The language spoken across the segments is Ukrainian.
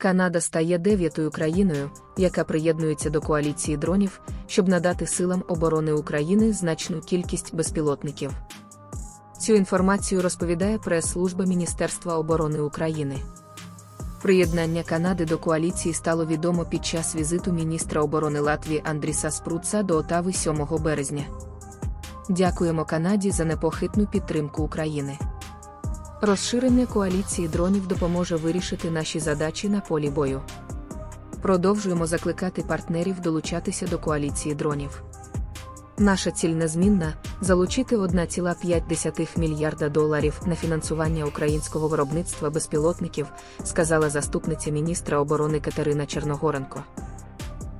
Канада стає дев'ятою країною, яка приєднується до коаліції дронів, щоб надати силам оборони України значну кількість безпілотників. Цю інформацію розповідає прес-служба Міністерства оборони України. Приєднання Канади до коаліції стало відомо під час візиту міністра оборони Латвії Андріса Спруца до Отави 7 березня. Дякуємо Канаді за непохитну підтримку України. Розширення коаліції дронів допоможе вирішити наші задачі на полі бою. Продовжуємо закликати партнерів долучатися до коаліції дронів. Наша ціль незмінна залучити 1,5 мільярда доларів на фінансування українського виробництва безпілотників, сказала заступниця міністра оборони Катерина Черногоренко.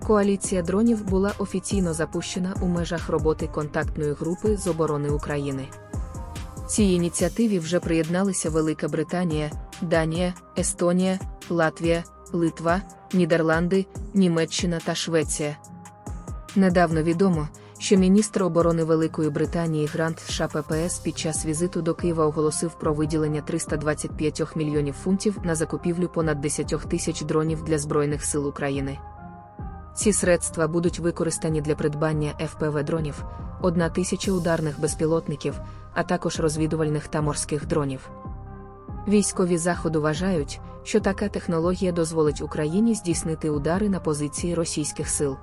Коаліція дронів була офіційно запущена у межах роботи контактної групи з оборони України. Цій ініціативі вже приєдналися Велика Британія, Данія, Естонія, Латвія, Литва, Нідерланди, Німеччина та Швеція. Недавно відомо, що міністр оборони Великої Британії Грант США ППС під час візиту до Києва оголосив про виділення 325 мільйонів фунтів на закупівлю понад 10 тисяч дронів для Збройних сил України. Ці средства будуть використані для придбання ФПВ дронів, одна тисяча ударних безпілотників, а також розвідувальних та морських дронів. Військові заходу вважають, що така технологія дозволить Україні здійснити удари на позиції російських сил.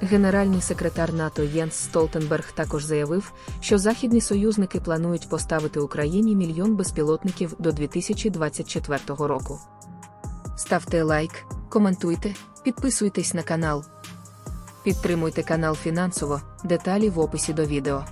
Генеральний секретар НАТО Єнс Столтенберг також заявив, що західні союзники планують поставити Україні мільйон безпілотників до 2024 року. Ставте лайк, коментуйте, підписуйтесь на канал. Підтримуйте канал фінансово, деталі в описі до відео.